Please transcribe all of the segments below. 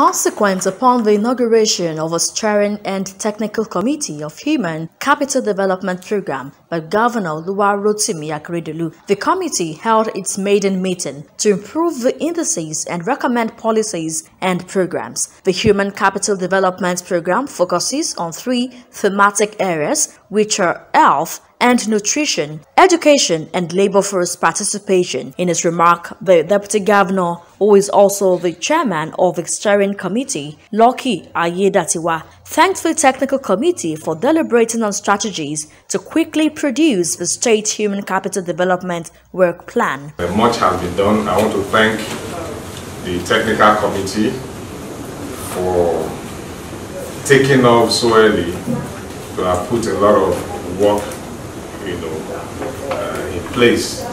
Consequent upon the inauguration of a steering and technical committee of Human Capital Development Program by Governor Oluwarotimi Akeredolu, the committee held its maiden meeting to improve the indices and recommend policies and programs. The Human Capital Development Program focuses on three thematic areas, which are health, and nutrition, education, and labor force participation. In his remark, the Deputy Governor, who is also the chairman of the steering committee, Lucky Aiyedatiwa, thanked the technical committee for deliberating on strategies to quickly produce the state human capital development work plan. Much has been done. I want to thank the technical committee for taking off so early to have put a lot of work you know, uh, in place.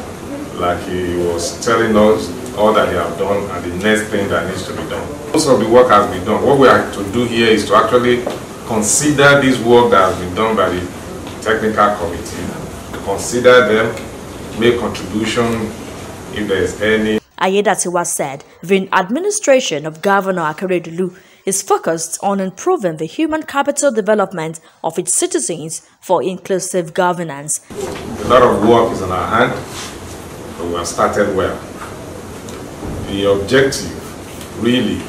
Like he was telling us all that they have done and the next thing that needs to be done. Most of the work has been done. What we are to do here is to actually consider this work that has been done by the technical committee, consider them, make contribution if there is any. Aiyedatiwa said the administration of Governor Akeredolu is focused on improving the human capital development of its citizens for inclusive governance. A lot of work is on our hand, but we have started well. The objective really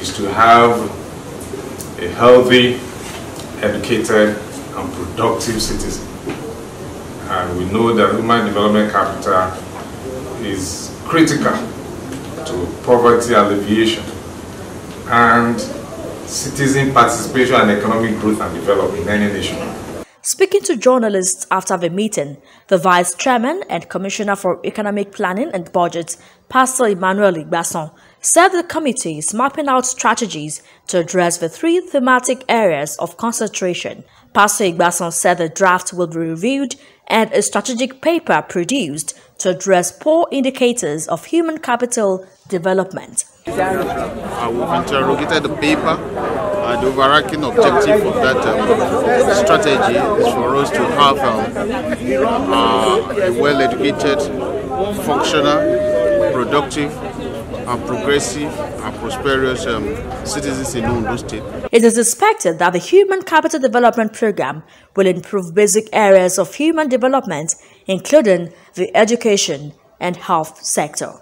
is to have a healthy, educated, and productive citizen. And we know that human development capital is critical to poverty alleviation and citizen participation and economic growth and development in any nation. Speaking to journalists after the meeting, the Vice Chairman and Commissioner for Economic Planning and Budget, Pastor Emmanuel Igbasan, said the committee is mapping out strategies to address the three thematic areas of concentration. Pastor Igbasan said the draft will be reviewed and a strategic paper produced to address poor indicators of human capital development. Uh, we've interrogated the paper. Uh, the overarching objective of that um, strategy is for us to have um, uh, a well-educated, functional, productive, and progressive and prosperous um, citizens in Ondo State. It is expected that the Human Capital Development Program will improve basic areas of human development, including the education and health sector.